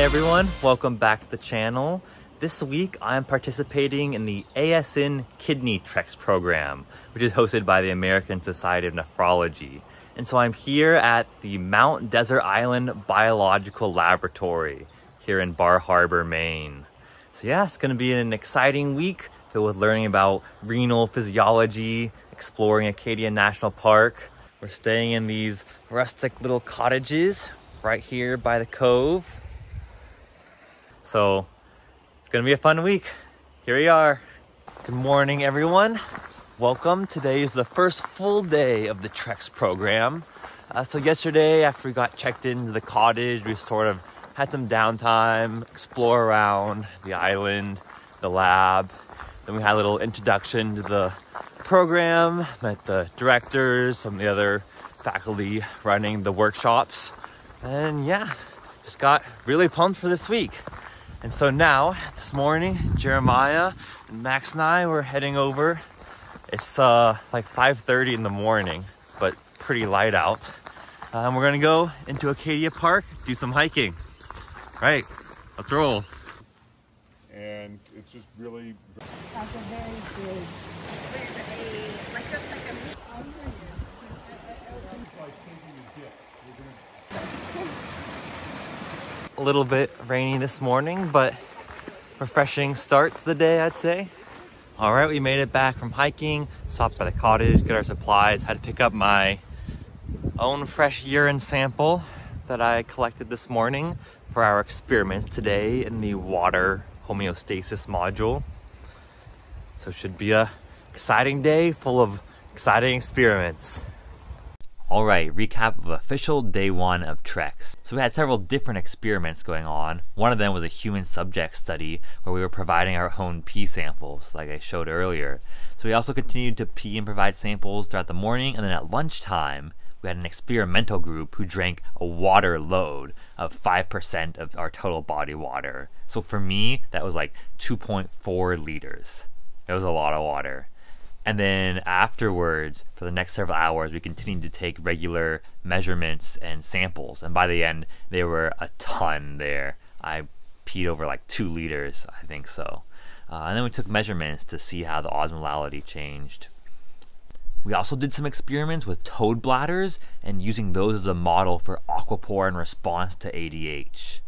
Hey everyone, welcome back to the channel. This week I'm participating in the ASN Kidney Treks program, which is hosted by the American Society of Nephrology. And so I'm here at the Mount Desert Island Biological Laboratory here in Bar Harbor, Maine. So yeah, it's gonna be an exciting week filled with learning about renal physiology, exploring Acadia National Park. We're staying in these rustic little cottages right here by the cove. So it's gonna be a fun week. Here we are. Good morning, everyone. Welcome. Today is the first full day of the Treks program. Uh, so yesterday, after we got checked into the cottage, we sort of had some downtime, explore around the island, the lab. Then we had a little introduction to the program, met the directors, some of the other faculty running the workshops. And yeah, just got really pumped for this week. And so now, this morning, Jeremiah and Max and I were heading over. It's uh, like 5.30 in the morning, but pretty light out. Uh, and we're gonna go into Acadia Park, do some hiking. Right, let's roll. and it's just really Like a very big. A little bit rainy this morning, but refreshing start to the day, I'd say. All right, we made it back from hiking, stopped by the cottage, get our supplies, had to pick up my own fresh urine sample that I collected this morning for our experiment today in the water homeostasis module. So it should be a exciting day full of exciting experiments. All right, recap of official day one of Treks. So we had several different experiments going on. One of them was a human subject study where we were providing our own pee samples, like I showed earlier. So we also continued to pee and provide samples throughout the morning, and then at lunchtime, we had an experimental group who drank a water load of 5% of our total body water. So for me, that was like 2.4 liters. It was a lot of water. And then afterwards, for the next several hours, we continued to take regular measurements and samples. And by the end, there were a ton there. I peed over like two liters, I think so. Uh, and then we took measurements to see how the osmolality changed. We also did some experiments with toad bladders and using those as a model for aquaporin response to ADH.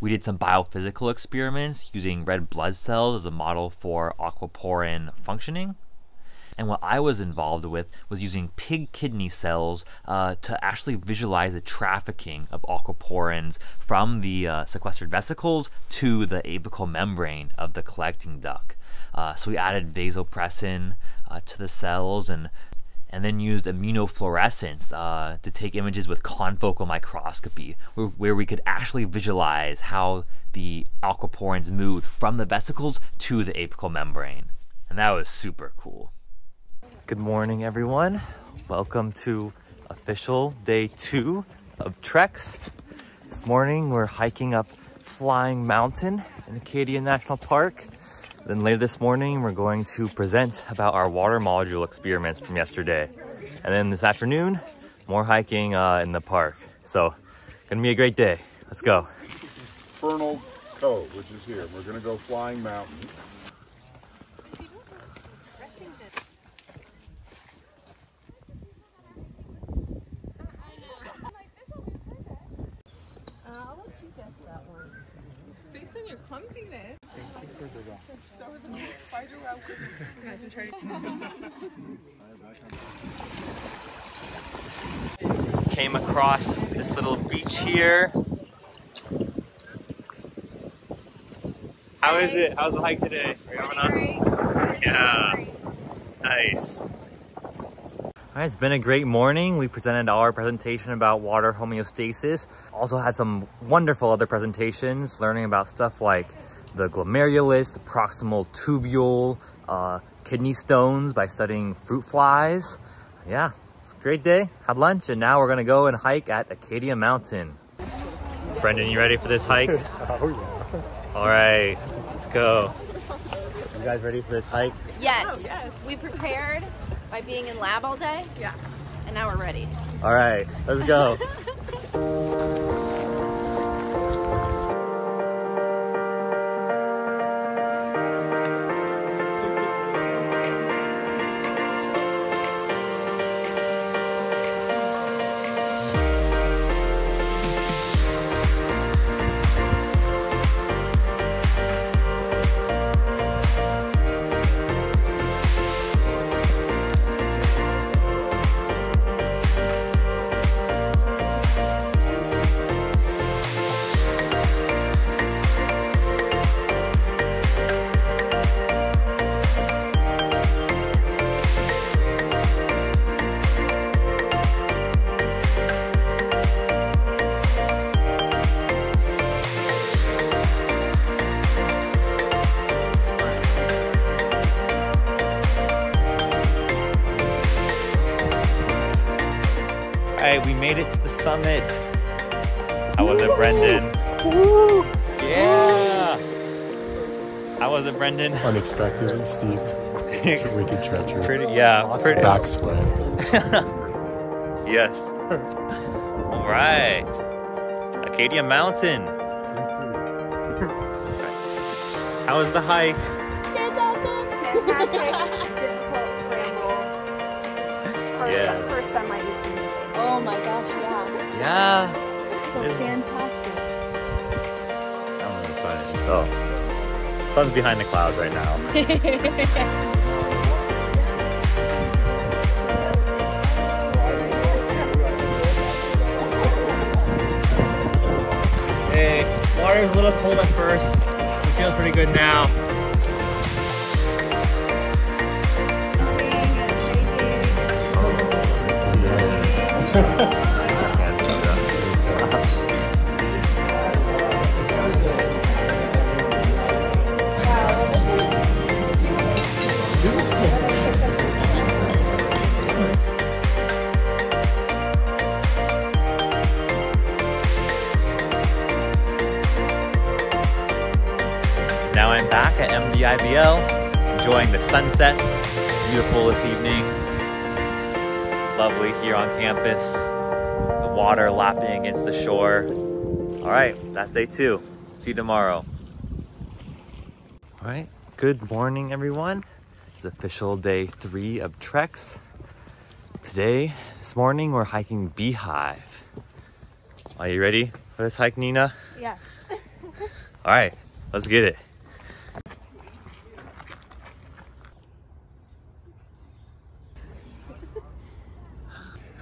We did some biophysical experiments using red blood cells as a model for aquaporin functioning. And what I was involved with was using pig kidney cells uh, to actually visualize the trafficking of aquaporins from the uh, sequestered vesicles to the apical membrane of the collecting duct. Uh, so we added vasopressin uh, to the cells and and then used immunofluorescence uh, to take images with confocal microscopy, where, where, we could actually visualize how the aquaporins moved from the vesicles to the apical membrane. And that was super cool. Good morning, everyone. Welcome to official day two of Treks. This morning, we're hiking up Flying Mountain in Acadia National Park. Then later this morning, we're going to present about our water module experiments from yesterday. And then this afternoon, more hiking uh, in the park. So, gonna be a great day. Let's go. Fernald Cove, which is here. We're gonna go Flying Mountain. I'll let you guess that one. Based on your clumsiness. Came across this little beach here. How is it? How's the hike today? Are you having fun? Yeah. Nice. All right, it's been a great morning. We presented our presentation about water homeostasis. Also had some wonderful other presentations, learning about stuff like the glomerulus, the proximal tubule, uh, kidney stones by studying fruit flies. Yeah, it's a great day. Had lunch, and now we're gonna go and hike at Acadia Mountain. Brendan, you ready for this hike? Oh yeah. All right, let's go. You guys ready for this hike? Yes. Yes. We prepared by being in lab all day. Yeah. And now we're ready. All right, let's go. Brendan? Unexpectedly steep, wicked treacherous. Pretty, yeah, Lots pretty. of backswing. Yes. All right. Acadia Mountain. How was the hike? Fantastic, Fantastic. difficult scramble. First, Yeah. first sunlight we've seen. Oh my gosh, yeah. Yeah. So Is- fantastic. That was fun. So, sun's behind the clouds right now. Hey, water's a little cold at first. It feels pretty good now. Now enjoying the sunsets. Beautiful this evening. Lovely here on campus. The water lapping against the shore. All right, that's day two. See you tomorrow. All right, good morning, everyone. It's official day three of treks. Today, this morning, we're hiking Beehive. Are you ready for this hike, Nina? Yes. All right, let's get it.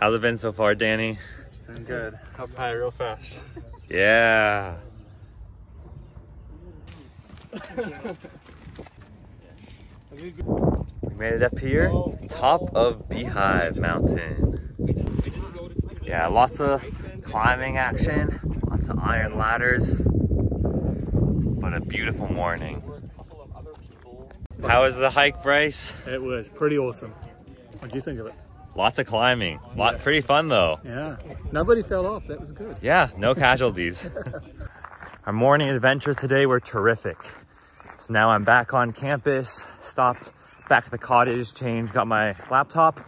How's it been so far, Danny? It's been good. Up high real fast. Yeah. We made it up here, top of Beehive Mountain. Yeah, lots of climbing action, lots of iron ladders, but a beautiful morning. How was the hike, Bryce? It was pretty awesome. What do you think of it? Lots of climbing. Lot pretty fun though. Yeah. Nobody fell off. That was good. Yeah, no casualties. Our morning adventures today were terrific. So now I'm back on campus, stopped back at the cottage, changed, got my laptop,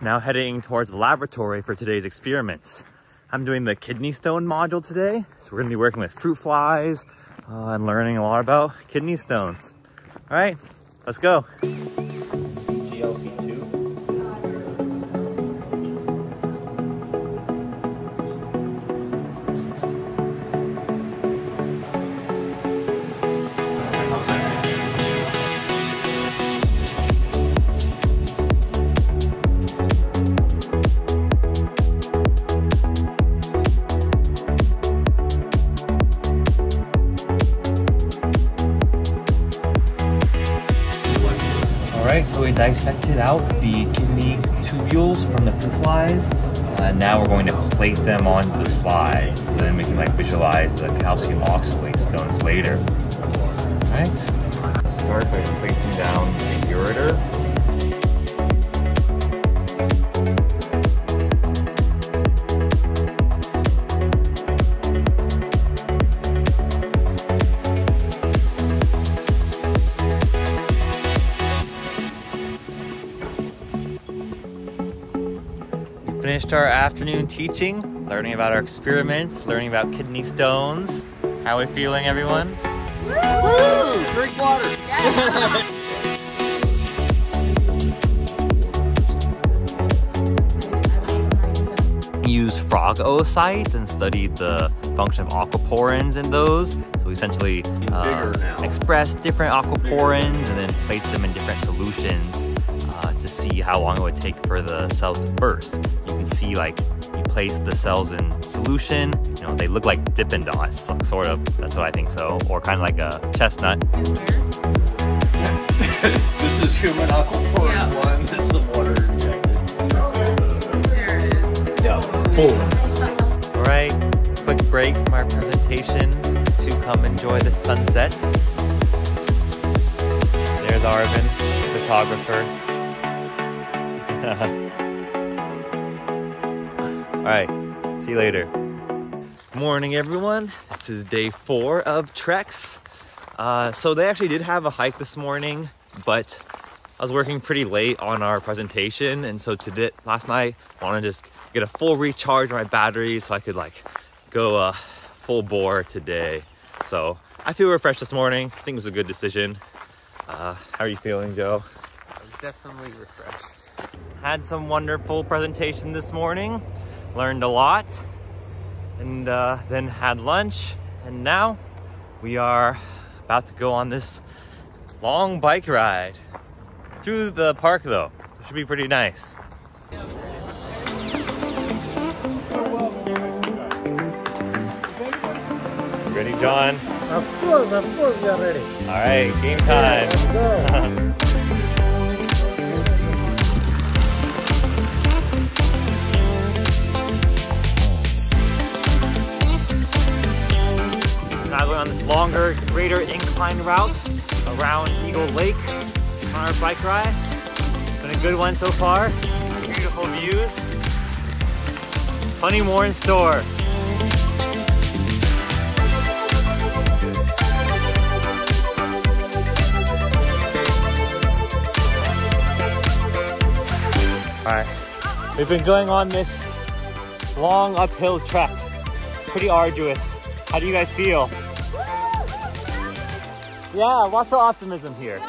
now heading towards the laboratory for today's experiments. I'm doing the kidney stone module today, so we're gonna be working with fruit flies uh, and learning a lot about kidney stones. All right, let's go. We dissected out the kidney tubules from the fruit flies. Uh, now we're going to plate them onto the slides, so then we can like visualize the calcium oxalate stones later. All right, start by placing down the ureter. Our afternoon teaching, learning about our experiments, learning about kidney stones. How are we feeling, everyone? Drink water. Use frog oocytes and studied the function of aquaporins in those. So we essentially uh, express different aquaporins and then place them in different solutions uh, to see how long it would take for the cells to burst. You can see like you place the cells in solution, you know, they look like Dippin' Dots, sort of. That's what I think so. Or kind of like a chestnut. This is human aquaporin Yeah. one. This is water injected. Oh, there it is. Yeah. All right, quick break from our presentation to come enjoy the sunset. There's Arvin, photographer. All right, See you later. Morning, everyone. This is day four of treks. Uh, so they actually did have a hike this morning, but I was working pretty late on our presentation, and so today, last night, I want to just get a full recharge on my battery so I could like go uh, full bore today. So I feel refreshed this morning. I think it was a good decision. Uh, how are you feeling, Joe? I was definitely refreshed. Had some wonderful presentation this morning. Learned a lot, and uh, then had lunch, and now we are about to go on this long bike ride through the park though. It should be pretty nice. You ready, John? Of course, of course we are ready. All right, game time. on this longer, greater incline route around Eagle Lake on our bike ride. It's been a good one so far. Beautiful views. Plenty more in store. All right, we've been going on this long uphill trek. Pretty arduous. How do you guys feel? Yeah, lots of optimism here.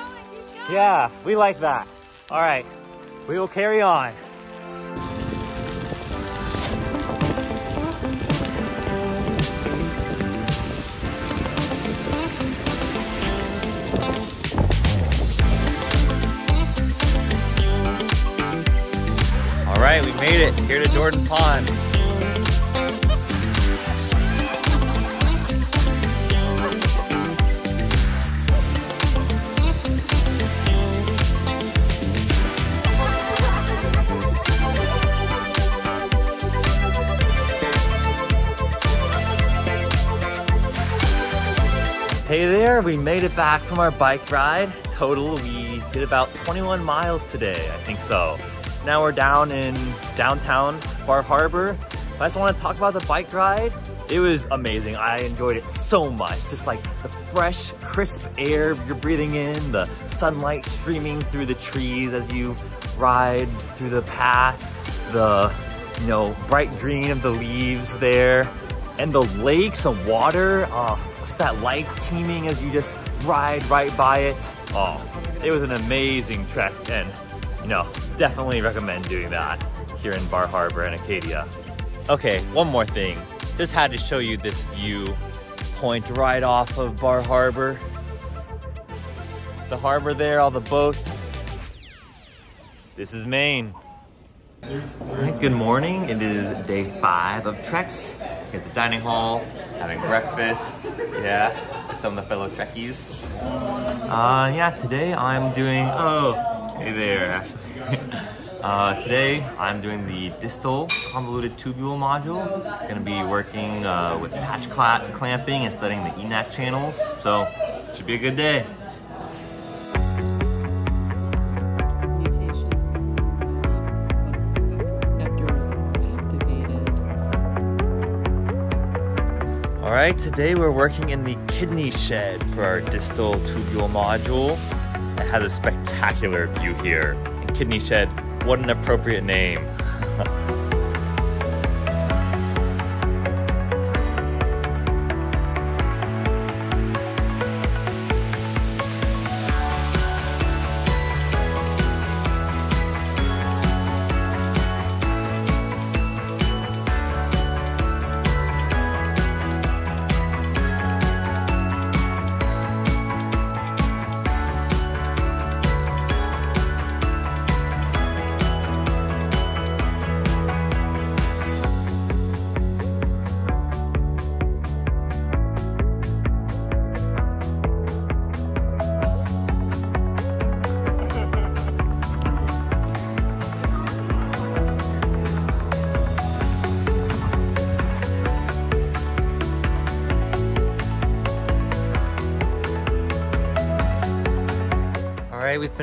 Yeah, we like that. All right, we will carry on. All right, we made it here to Jordan Pond. Hey there, we made it back from our bike ride. Total, we did about 21 miles today, I think so. Now we're down in downtown Bar Harbor. I just want to talk about the bike ride. It was amazing. I enjoyed it so much. Just like the fresh, crisp air you're breathing in, the sunlight streaming through the trees as you ride through the path, the you know bright green of the leaves there, and the lakes and water. Oh, that like teeming as you just ride right by it? Oh, it was an amazing trek, and you know definitely recommend doing that here in Bar Harbor and Acadia. Okay, one more thing. Just had to show you this view point right off of Bar Harbor. The harbor there, all the boats. This is Maine. Good morning. It is day five of treks. At the dining hall, having breakfast. Yeah, with some of the fellow Trekkies. Uh, yeah, today I'm doing. Oh, hey there, Ashley. Uh, today I'm doing the distal convoluted tubule module. Gonna be working uh, with patch cla- clamping and studying the ENAC channels. So should be a good day. All right, today we're working in the kidney shed for our distal tubule module. It has a spectacular view here. And kidney shed, what an appropriate name.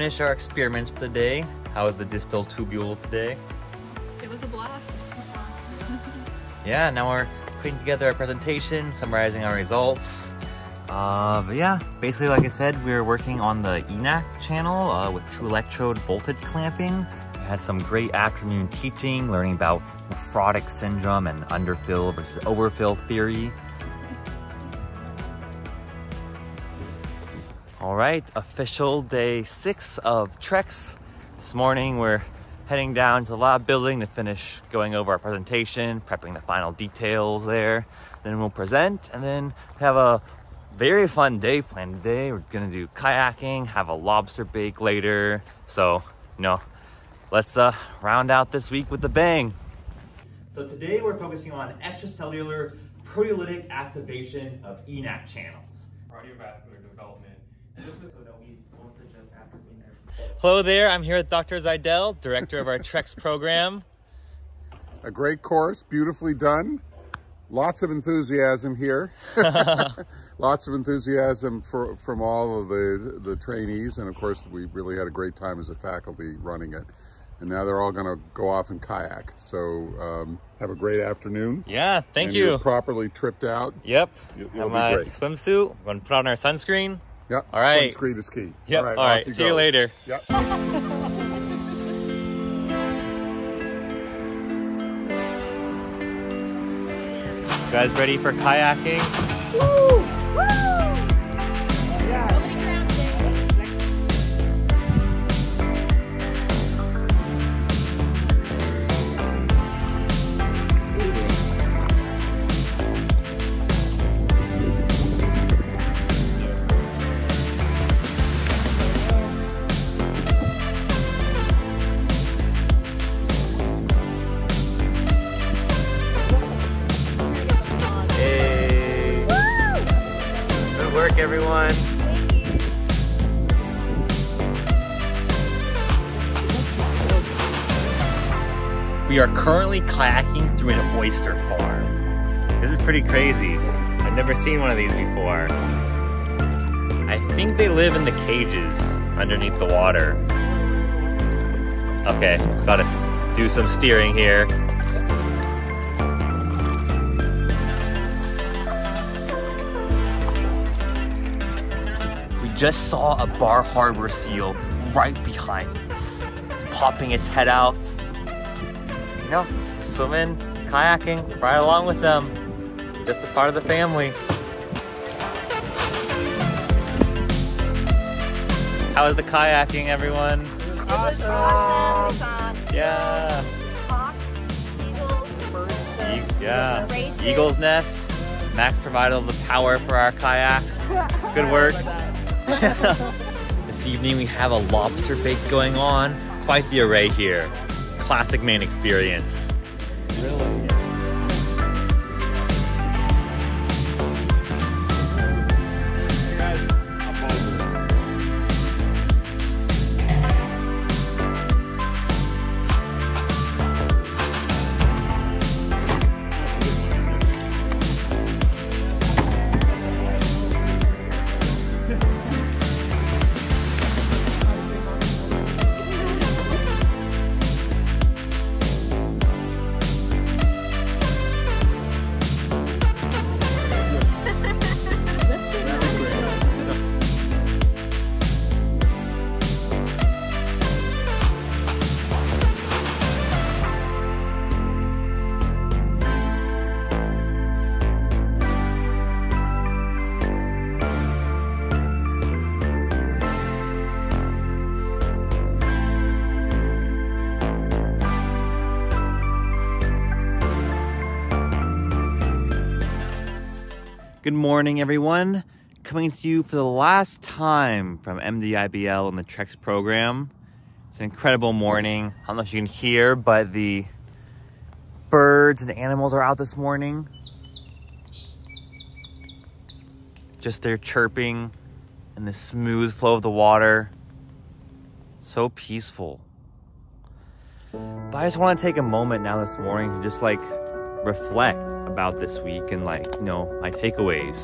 Finished our experiments for the day. How was the distal tubule today? It was a blast. yeah, now we're putting together a presentation, summarizing our results. Uh, but yeah, basically, like I said, we were working on the ENAC channel uh, with two electrode voltage clamping. We had some great afternoon teaching, learning about nephrotic syndrome and underfill versus overfill theory. Right, official day six of Treks. This morning we're heading down to the lab building to finish going over our presentation, prepping the final details there. Then we'll present and then have a very fun day planned today. We're gonna do kayaking, have a lobster bake later. So, you know, let's uh, round out this week with a bang. So today we're focusing on extracellular proteolytic activation of ENaC channels. cardiovascular development. And so that we won't suggest after we Hello there, I'm here with Dr. Zeidel, director of our Treks program. A great course, beautifully done. Lots of enthusiasm here. Lots of enthusiasm for, from all of the, the trainees. And of course, we really had a great time as a faculty running it. And now they're all going to go off and kayak. So um, have a great afternoon. Yeah, thank and you. Properly tripped out. Yep. You'll- Have you'll be my great. swimsuit. We're gonna put on our sunscreen. Yep. All right. Sunscreen is key. Yep. All right. All right. you See you later. Yep. You guys ready for kayaking? Hey. We are currently kayaking through an oyster farm. This is pretty crazy. I've never seen one of these before. I think they live in the cages underneath the water. Okay, gotta do some steering here. We just saw a Bar Harbor seal right behind us. It's popping its head out. You know, swimming, kayaking, right along with them. Just a part of the family. How was the kayaking, everyone? It was awesome. We saw seals, Yeah. hawks, seagulls, birds, E- yeah. Races. Eagle's Nest. Max provided all the power for our kayak. Good work. this evening we have a lobster bake going on. Quite the array here. Classic Maine experience. Good morning, everyone. Coming to you for the last time from MDIBL and the Treks program. It's an incredible morning. I don't know if you can hear, but the birds and the animals are out this morning. Just their chirping and the smooth flow of the water. So peaceful. But I just want to take a moment now this morning to just like reflect about this week and like, you know, my takeaways.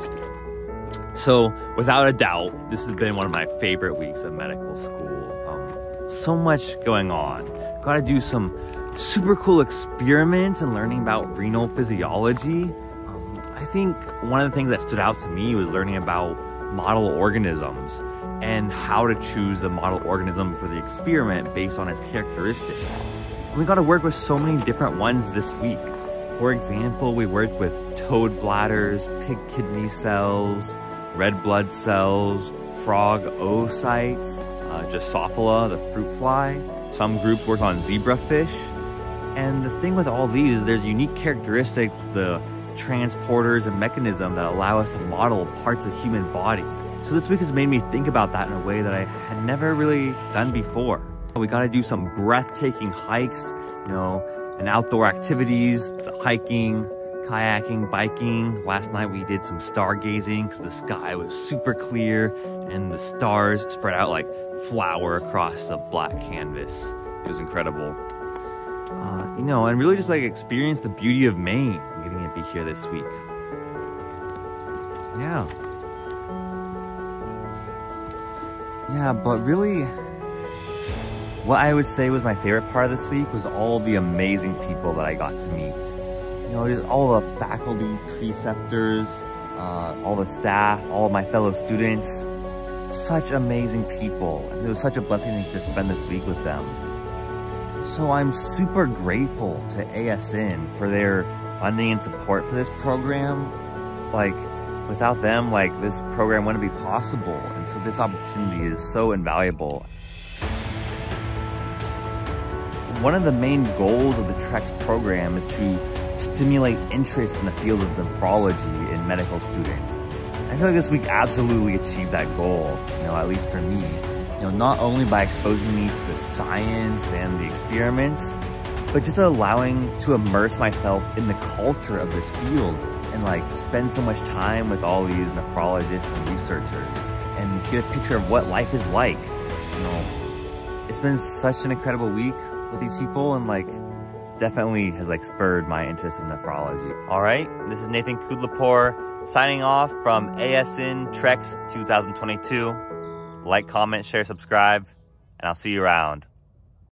So, without a doubt, this has been one of my favorite weeks of medical school. Um, so much going on. Got to do some super cool experiments and learning about renal physiology. Um, I think one of the things that stood out to me was learning about model organisms and how to choose the model organism for the experiment based on its characteristics. And we got to work with so many different ones this week. For example, we worked with toad bladders, pig kidney cells, red blood cells, frog oocytes, uh, Drosophila, the fruit fly. Some groups work on zebrafish. And the thing with all these is there's unique characteristics, the transporters and mechanism that allow us to model parts of human body. So this week has made me think about that in a way that I had never really done before. We got to do some breathtaking hikes, you know, and outdoor activities, the hiking, kayaking, biking. Last night we did some stargazing because the sky was super clear and the stars spread out like flour across the black canvas. It was incredible. Uh, you know, and really just like experience the beauty of Maine getting to be here this week. Yeah. Yeah, but really, what I would say was my favorite part of this week was all the amazing people that I got to meet. You know, just all the faculty, preceptors, uh, all the staff, all my fellow students. Such amazing people. It was such a blessing to spend this week with them. So I'm super grateful to ASN for their funding and support for this program. Like, without them, like, this program wouldn't be possible. And so this opportunity is so invaluable. One of the main goals of the TREKS program is to stimulate interest in the field of nephrology in medical students. I feel like this week absolutely achieved that goal, you know, at least for me. You know, not only by exposing me to the science and the experiments, but just allowing to immerse myself in the culture of this field and like spend so much time with all these nephrologists and researchers and get a picture of what life is like. You know, it's been such an incredible week with these people and like definitely has like spurred my interest in nephrology. All right, this is Nathan Kudlapur signing off from ASN TREKS 2022. Like, comment, share, subscribe, and I'll see you around.